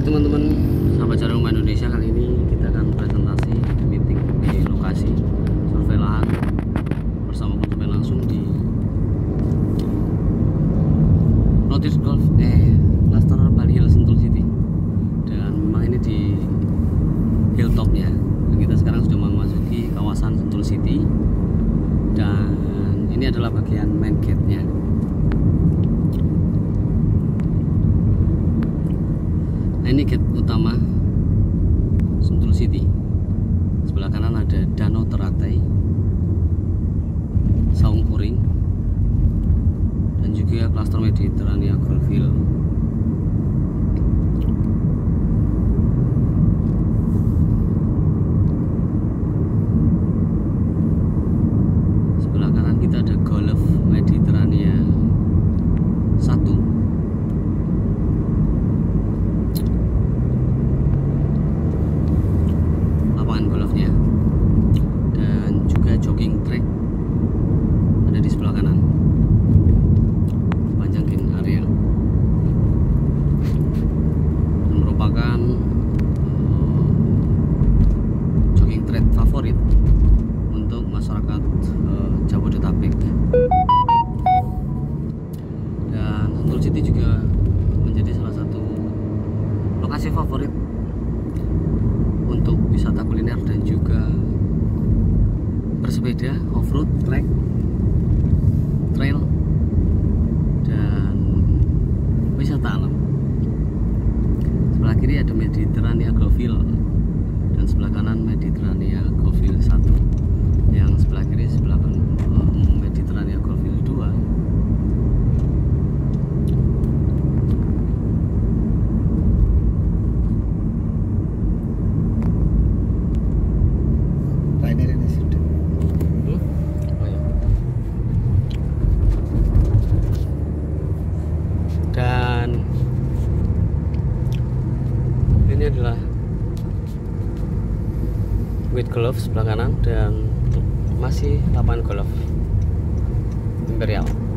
Teman-teman, sahabat jalan rumah Indonesia kali ini kita akan presentasi meeting di lokasi survei lahan. Bersama konsumen langsung di Notice Golf eh Cluster Bali Hill Sentul City. Dan memang ini di hilltopnya. Dan kita sekarang sudah memasuki kawasan Sentul City. Dan ini adalah bagian main gate-nya Gate utama Sentul City. Sebelah kanan ada Danau Teratai, Saung Kuring, dan juga klaster Mediterania Greenville. Sebelah kanan kita ada Golf Mediterania 1 lapangan golfnya dan juga jogging track ada di sebelah kanan panjangin area dan merupakan eh, jogging track favorit untuk masyarakat eh, Jabodetabek dan Sentul City juga menjadi salah satu lokasi favorit untuk wisata kuliner dan juga bersepeda off-road, trek, trail dan wisata alam. Sebelah kiri ada Mediterania Groville dan sebelah kanan Mediterania Groville 1. Yang sebelah kiri sebelah kanan eh, Mediterania Groville 2. Rainer ini sudah. Oh, iya. Dan adalah with glove sebelah kanan dan masih lapangan golf Imperial.